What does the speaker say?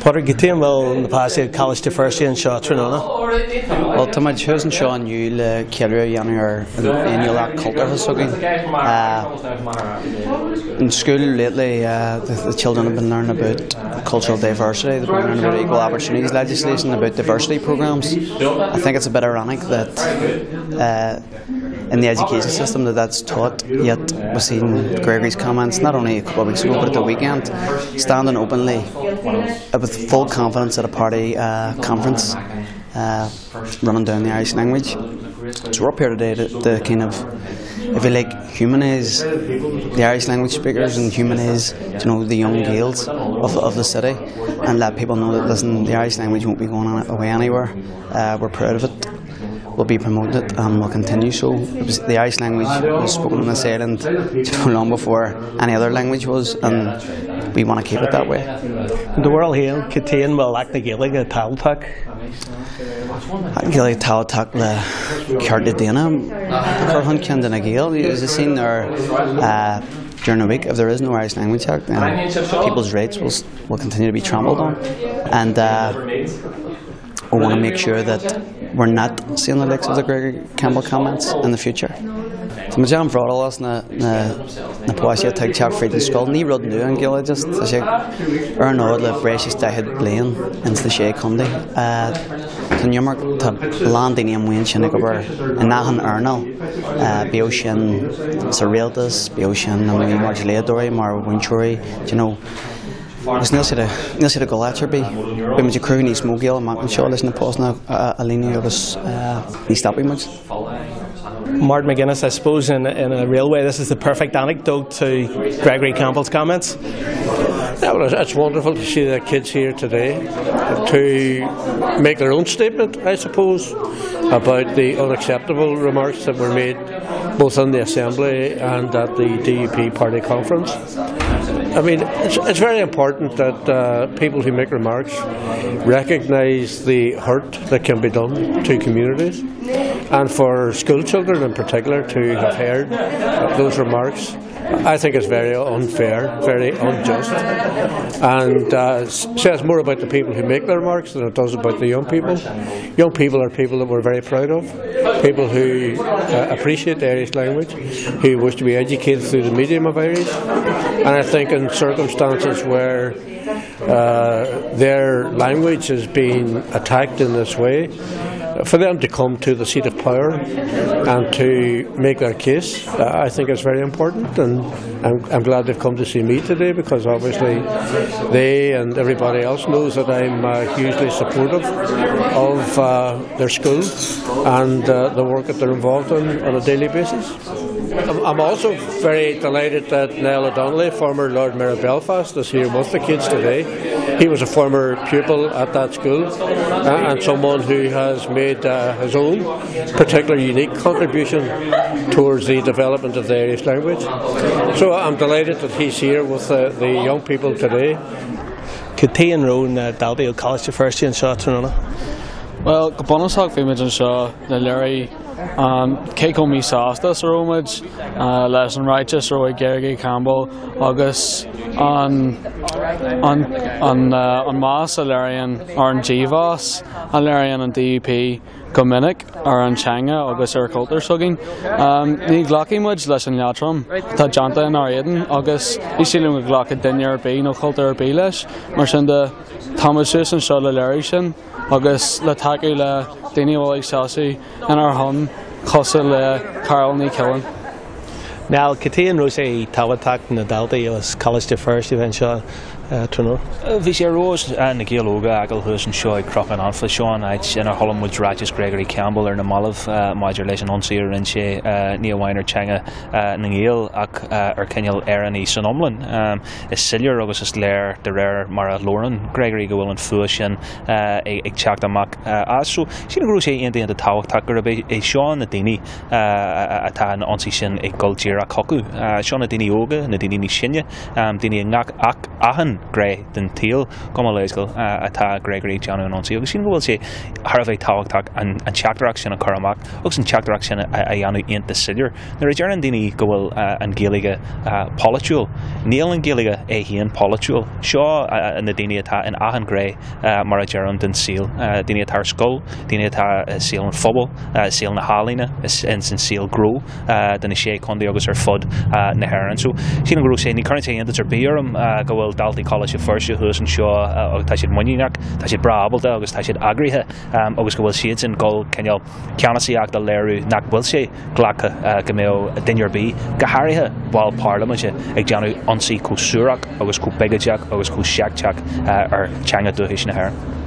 Potter Gitíon bhfuil na Coláiste Feirste an seo tróna. Well tá maid thuús an seo aniu le ceir dhéanú ar inile le cultúthe sugain. In school lately, uh, the, the children have been learning about cultural diversity, they've been learning about equal opportunities legislation, about diversity programs. I think it's a bit ironic that uh, in the education system that that's taught, yet we've seen Gregory's comments not only a couple of weeks ago but at the weekend, standing openly with full confidence at a party uh, conference, uh, running down the Irish language. So we're up here today to, to kind of, if you like, humanise the Irish language speakers and humanise, you know, the young girls of, of the city, and let people know that listen, the Irish language won't be going away anywhere. Uh, we're proud of it will be promoted and will continue so. The Irish language was spoken in this island long before any other language was, and we want to keep it that way. The world here contain will act the Gaelic a Taltak. Gaelic Taltak le cearda déana chun cean den a Gael. Is a scene there uh, during the week if there is no Irish language act, then people's rights will, will continue to be trampled on. And uh, we want to make sure that we're not seeing the likes of the Gregory Campbell comments in the future. So Tá ma dean bhrálas na na na poisi teag teab frid an sscoil, ní rud nu an gile just tá sé ar nód le brééis is dehead blion ins le sé chundaí. Tá neomar tá lá daine am mhaon sinna go bhar in nachan arnal bé sin sa réaltas, bé sin na mí mar léadóirí mar bhaintúirí, you know, Gus níl si a go leiterbí, Bi me cruú níos mógéal a an seo leis na pósna a líine agus ní stopí mu. Martin McGuinness, I suppose, in, in a real way, this is the perfect anecdote to Gregory Campbell's comments. Yeah, well, it's wonderful to see the kids here today to make their own statement, I suppose, about the unacceptable remarks that were made both in the Assembly and at the DUP party conference. I mean, it's, it's very important that uh, people who make remarks recognise the hurt that can be done to communities, and for school children in particular to have heard those remarks. I think it's very unfair, very unjust, and uh, says more about the people who make the remarks than it does about the young people. Young people are people that we're very proud of, people who uh, appreciate the Irish language, who wish to be educated through the medium of Irish, and I think in circumstances where uh, their language is being attacked in this way, for them to come to the seat of power and to make their case, uh, I think is very important. And I'm, I'm, glad they've come to see me today because obviously they and everybody else knows that I'm uh, hugely supportive of uh, their school and uh, the work that they're involved in on a daily basis. I'm also very delighted that Niall Ó Donnghaile, former Lord Mayor of Belfast, is here with the kids today. He was a former pupil at that school uh, and someone who has made uh, his own particular unique contribution towards the development of the Irish language. So I'm delighted that he's here with uh, the young people today. Catíon Roan Daldail College University in Shaw Well, go bonach fé an seo na leirí cé go mí sásta róid leis an ráites ro Gerige Campbell agus an más a leironn ar an ddíhás an leironn an DUP go minic ar antseanga agus ar cultúir sugin. Ní ghlacimuid leis an leatram Tá deanta in áidan agus í sílim go ghlacha duine ar bé nó cultúir bí leis mar sin de Thomasú an seo le leirí sin agus le takeú le daine bháil seaú in ar hon cosa le Carolní Killan. Now, Catíon ro sé táhaach na dalta os College de First event seo trú. Bhí sé rós na géológa agal thus an seo crop an anfa seán id sinar Hollywood Rajas Gregory Campbell ar na malah maidir leis an onsaíar in sé níomhhainar teanga na ggéal ach ar ceal airan í san omlan. Is siir agus is léir de réir mar a Loran Gregory go bhfuil an fu sin ag teach amach asú sin grú sé on daon táhachtach gur é seán na daoine atá an ansaí sin ag goiltíar a cocu seánna daine óga na daine ní sinne daine ngach ach ahan gré den tíal go atá Gregory John ancí, agus sin bhfuil sé Har bheith táhachtach an teachtarach agus an teachtarach sin a dhéanú onanta siidir. Na a dearan daine go bhfuil an ggéige polyúil. Níl an ggéige é híon polyúil. Seo na daine atá in ahan gré mar a dearan den síl. Daine tar scóil, daine an fphobal, síl na hálíine in san síl grú den sé chundí agus ar na heran. Sin an grú sé ní chuint aonanta ar bíarm go bhfuil daltaí choise firse thus an seo tá sé muíach, tá sé brabalta agus tá sé agrithe agus go bhfuil siad sin ggó ceal ceanasíach de léirú nach bhfuil sé ghlacha go mé duirbí gothirithe bháil pálamise ag deanú ansaí cosúraach agus có begaideach agus có seaachteach ar teanga dúhééis na hair.